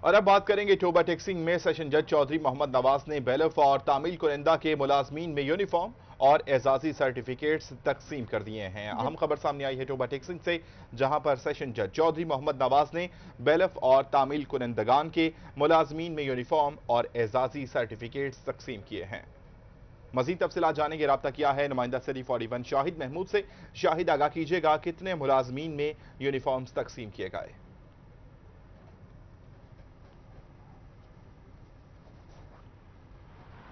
اور اب بات کریں گے ٹوبا ٹیکسنگ میں سیشن جج چودھری محمد نواز نے بیلف اور تعمیل کنندہ کے ملازمین میں یونیفارم اور اعزازی سرٹیفکیٹس تقسیم کر دیے ہیں۔ اہم خبر سامنے آئی ہے ٹوبا ٹیکسنگ سے، جہاں پر سیشن جج چودھری محمد نواز نے بیلف اور تعمیل کنندگان کے ملازمین میں یونیفارم اور اعزازی سرٹیفکیٹس تقسیم کیے ہیں۔ مزید تفصیلات جانے کے رابطہ کیا ہے نمائندہ سری فوری ون شاہد محمود سے۔ شاہد، آگاہ کیجیے گا کتنے ملازمین میں یونیفارمز تقسیم کیے گئے۔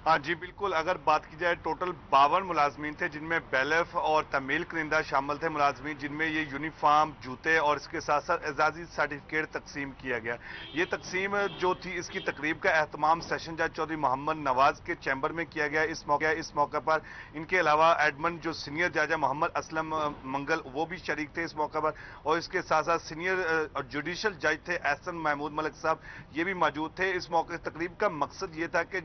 ہاں جی بالکل۔ اگر بات کی جائے ٹوٹل باون ملازمین تھے، جن میں بیلف اور تمیل کرندہ شامل تھے ملازمین، جن میں یہ یونیفارم، جوتے اور اس کے ساتھ ساتھ اعزازی سرٹیفکیٹ تقسیم کیا گیا۔ یہ تقسیم جو تھی، اس کی تقریب کا اہتمام سیشن جج چودھری محمد نواز کے چیمبر میں کیا گیا۔ اس موقع اس موقع پر ان کے علاوہ ایڈمن جو سینئر جاجہ محمد اسلم منگل، وہ بھی شریک تھے اس موقع پر۔ اور اس کے ساتھ ساتھ سینئر جوڈیشل جج تھے احسن محمود ملک صاحب، یہ بھی موجود تھے۔ اس موقع، تقریب کا مقصد یہ تھا کہ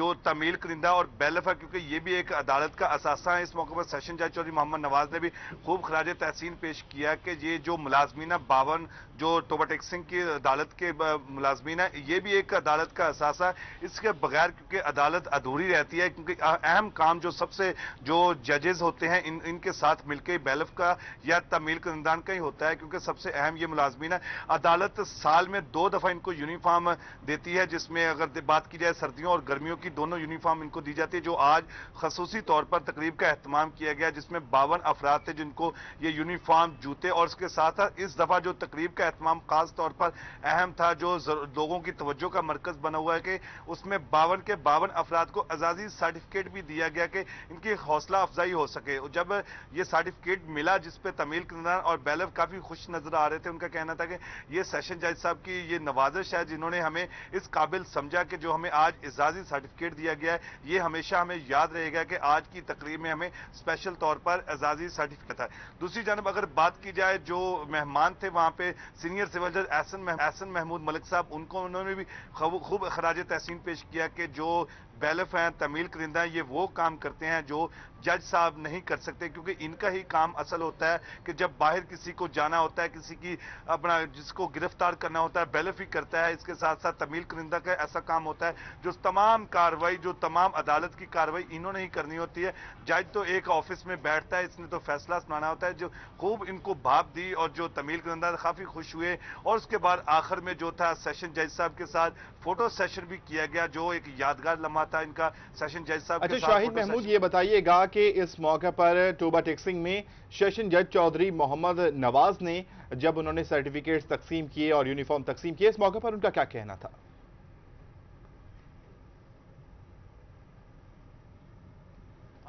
جو تمیل کرندہ اور بیلف ہے کیونکہ یہ بھی ایک عدالت کا اثاثہ ہے اس موقع پر سیشن جج چودھری محمد نواز نے بھی خوب خراج تحسین پیش کیا کہ یہ جو ملازمین باون، جو ٹوبا ٹیکسنگ کی عدالت کے ملازمین ہیں یہ بھی ایک عدالت کا اثاثہ ہے اس کے بغیر کیونکہ عدالت ادھوری رہتی ہے، کیونکہ اہم کام جو سب سے جو ججز ہوتے ہیں، ان ان کے ساتھ مل کے بیلف کا یا تمیل کرندان کا ہی ہوتا ہے، کیونکہ سب سے اہم یہ ملازمین ہے عدالت سال میں دو دفعہ ان کو یونیفارم دیتی ہے، جس میں اگر بات کی جائے سردیوں اور گرمیوں کی دونوں یونیفارم ان کو دی جاتی ہے، جو آج خصوصی طور پر تقریب کا اہتمام کیا گیا، جس میں باون افراد تھے جن کو یہ یونیفارم جوتے اور اس کے ساتھ اس دفعہ جو تقریب کا اہتمام خاص طور پر اہم تھا، جو لوگوں کی توجہ کا مرکز بنا ہوا ہے کہ اس میں باون کے باون افراد کو ازازی سرٹیفکیٹ بھی دیا گیا کہ ان کی حوصلہ افزائی ہو سکے۔ جب یہ سرٹیفکیٹ ملا جس پہ تمیل کردان اور بیلف کافی خوش نظر آ رہے تھے، ان کا کہنا تھا کہ یہ سیشن جج صاحب کی یہ نوازش ہے، جنہوں نے ہمیں اس قابل سمجھا کہ جو ہمیں آج اعزازی سرٹیفکیٹ دیا گیا ہے۔ یہ ہمیشہ ہمیں یاد رہے گا کہ آج کی تقریب میں ہمیں اسپیشل طور پر اعزازی سرٹیفکیٹ ہے۔ دوسری جانب اگر بات کی جائے جو مہمان تھے وہاں پہ سینئر سول جج احسن محمود ملک صاحب، ان کو انہوں نے بھی خوب اخراج تحسین پیش کیا کہ جو بیلف ہیں، تمیل کرندہ ہیں، یہ وہ کام کرتے ہیں جو جج صاحب نہیں کر سکتے کیونکہ ان کا ہی کام اصل ہوتا ہے کہ جب باہر کسی کو جانا ہوتا ہے، کسی کی اپنا جس کو گرفتار کرنا ہوتا ہے، بیلف ہی کرتا ہے، اس کے ساتھ ساتھ تمیل کرندہ کا ایسا کام ہوتا ہے جو تمام کاروائی جو تمام عدالت کی کاروائی انہوں نے ہی کرنی ہوتی ہے۔ جج تو ایک آفس میں بیٹھتا ہے اس نے تو فیصلہ سنانا ہوتا ہے۔ جو خوب ان کو بھاپ دی اور جو تمیل کرندہ کافی خوش ہوئے۔ اور اس کے بعد آخر میں جو تھا سیشن جج صاحب کے ساتھ فوٹو سیشن بھی کیا گیا جو ایک یادگار لمحہ تھا ان کا۔ سیشن جج صاحب اچھا شاہد محمود یہ بتائیے گا کہ اس موقع پر ٹوبا ٹیکسنگ میں سیشن جج چودھری محمد نواز نے جب انہوں نے سرٹیفکیٹس تقسیم کیے اور یونیفارم تقسیم کیے اس موقع پر ان کا کیا کہنا تھا؟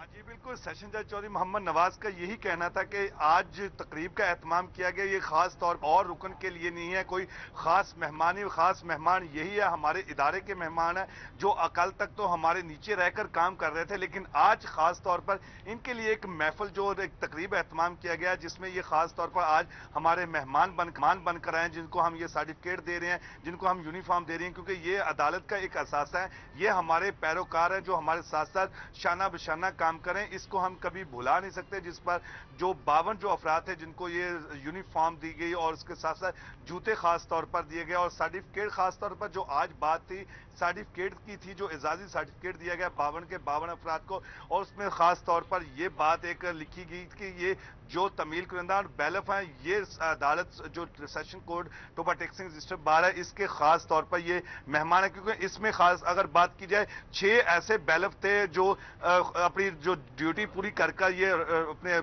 ہاں جی بالکل۔ سیشن جج چودھری محمد نواز کا یہی کہنا تھا کہ آج تقریب کا اہتمام کیا گیا، یہ خاص طور اور رکن کے لیے نہیں ہے، کوئی خاص مہمانی، خاص مہمان یہی ہے، ہمارے ادارے کے مہمان ہیں جو اکل تک تو ہمارے نیچے رہ کر کام کر رہے تھے، لیکن آج خاص طور پر ان کے لیے ایک محفل جو ایک تقریب اہتمام کیا گیا، جس میں یہ خاص طور پر آج ہمارے مہمان بن بن کر آئے ہیں، جن کو ہم یہ سرٹیفکیٹ دے رہے ہیں، جن کو ہم یونیفارم دے رہے ہیں، کیونکہ یہ عدالت کا ایک اثاثہ ہے، یہ ہمارے پیروکار ہیں جو ہمارے ساتھ ساتھ شانہ بشانہ کام کریں، اس کو ہم کبھی بھلا نہیں سکتے، جس پر جو باون جو افراد تھے، جن کو یہ یونیفارم دی گئی اور اس کے ساتھ ساتھ جوتے خاص طور پر دیے گئے اور سرٹیفکیٹ خاص طور پر جو آج بات تھی، سرٹیفکیٹ کی تھی، جو اعزازی سرٹیفکیٹ دیا گیا باون کے باون افراد کو، اور اس میں خاص طور پر یہ بات ایک لکھی گئی کہ یہ جو تمیل کرندہ بیلف ہیں، یہ عدالت جو سیشن کوڈ ٹوپا ٹیکسنگ رجسٹر بار ہے، اس کے خاص طور پر یہ مہمان ہے کیونکہ اس میں خاص اگر بات کی جائے، چھ ایسے بیلف تھے جو اپنی جو ڈیوٹی پوری کر کر یہ اپنے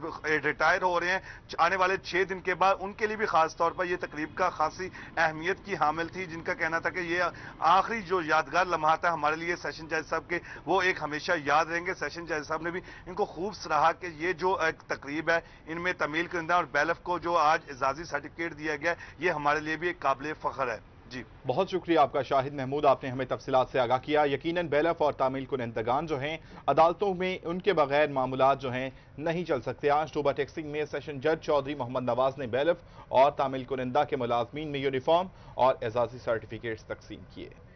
ریٹائر ہو رہے ہیں، آنے والے چھ دن کے بعد ان کے لیے بھی خاص طور پر یہ تقریب کا خاصی اہمیت کی حامل تھی، جن کا کہنا تھا کہ یہ آخری جو یادگار لمحات ہے ہمارے لیے سیشن جج صاحب کے، وہ ایک ہمیشہ یاد رہیں گے۔ سیشن جج صاحب نے بھی ان کو خوب سراہا کہ یہ جو ایک تقریب ہے، ان میں تمیل کرندہ اور بیلف کو جو آج اعزازی سرٹیفکیٹ دیا گیا، یہ ہمارے لیے بھی ایک قابل فخر ہے۔ جی۔ بہت شکریہ آپ کا، شاہد محمود، آپ نے ہمیں تفصیلات سے آگاہ کیا۔ یقیناً بیلف اور تعمیل کن انتگان جو ہیں، عدالتوں میں ان کے بغیر معاملات جو ہیں نہیں چل سکتے۔ آج ٹوبا ٹیکسنگ میں سیشن جج چودھری محمد نواز نے بیلف اور تعمیل کنندہ کے ملازمین میں یونیفارم اور اعزازی سرٹیفکیٹس تقسیم کیے۔